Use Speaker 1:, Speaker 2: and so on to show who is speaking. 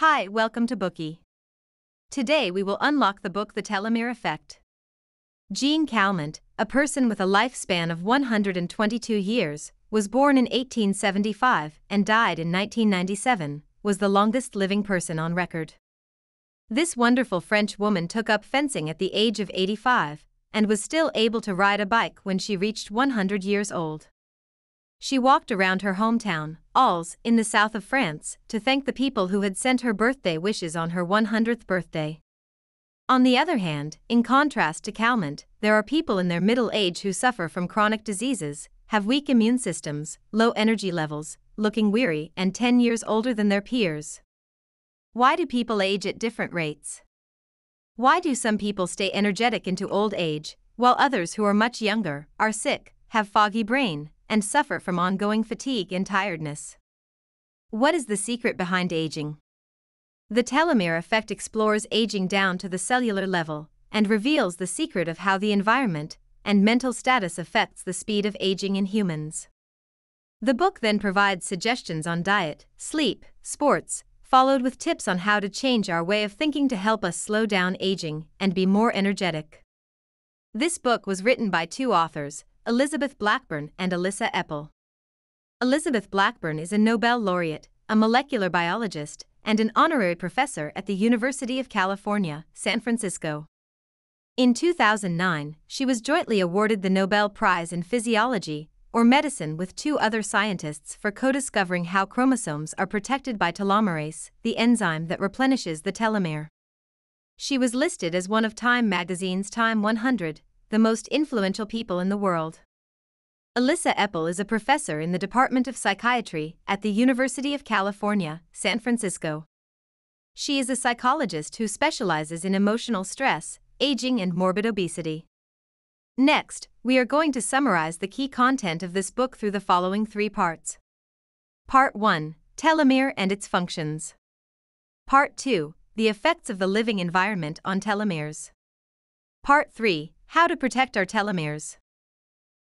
Speaker 1: Hi, welcome to Bookey. Today we will unlock the book The Telomere Effect. Jean Calment, a person with a lifespan of 122 years, was born in 1875 and died in 1997, was the longest living person on record. This wonderful French woman took up fencing at the age of 85 and was still able to ride a bike when she reached 100 years old. She walked around her hometown, Arles, in the south of France, to thank the people who had sent her birthday wishes on her 100th birthday. On the other hand, in contrast to Calment, there are people in their middle age who suffer from chronic diseases, have weak immune systems, low energy levels, looking weary, and 10 years older than their peers. Why do people age at different rates? Why do some people stay energetic into old age, while others who are much younger are sick, have foggy brain, and suffer from ongoing fatigue and tiredness. What is the secret behind aging? The telomere effect explores aging down to the cellular level and reveals the secret of how the environment and mental status affects the speed of aging in humans. The book then provides suggestions on diet, sleep, sports, followed with tips on how to change our way of thinking to help us slow down aging and be more energetic. This book was written by two authors, Elizabeth Blackburn and Elissa Epel. Elizabeth Blackburn is a Nobel laureate, a molecular biologist, and an honorary professor at the University of California, San Francisco. In 2009, she was jointly awarded the Nobel Prize in Physiology or Medicine with two other scientists for co discovering how chromosomes are protected by telomerase, the enzyme that replenishes the telomere. She was listed as one of Time magazine's Time 100 the most influential people in the world. Elissa Epel is a professor in the Department of Psychiatry at the University of California, San Francisco. She is a psychologist who specializes in emotional stress, aging, and morbid obesity. Next, we are going to summarize the key content of this book through the following three parts. Part 1 Telomere and its functions. Part 2 The effects of the living environment on telomeres. Part 3 how to protect our telomeres.